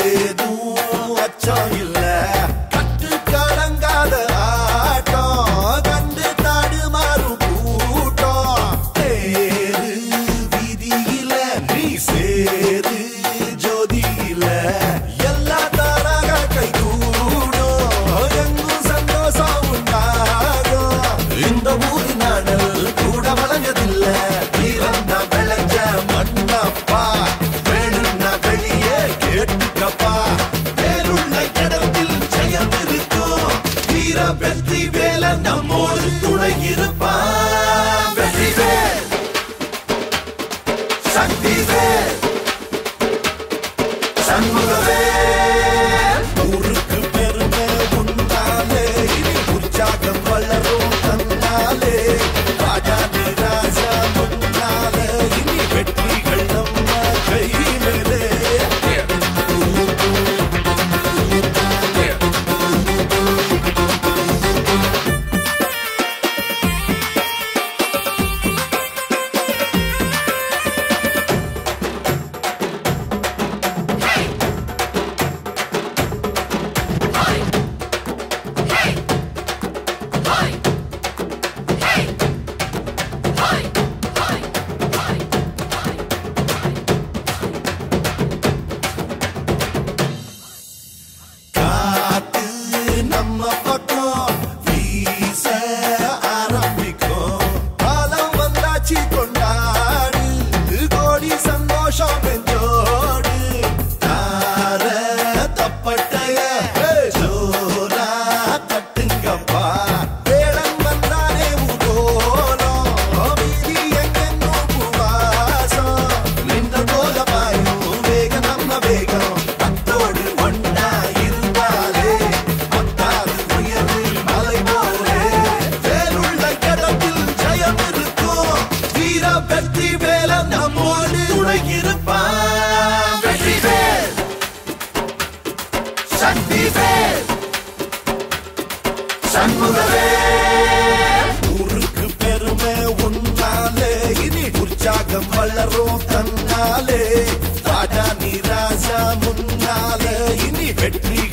cedo. He's சக்தி பேர் சண்முகவே. ஊருக்கு பெருமை உன்னாலே. இனி உற்சாகம் வளரும் தன்னாலே. ராஜா நீ ராஜா முன்னாலே. இனி வெற்றி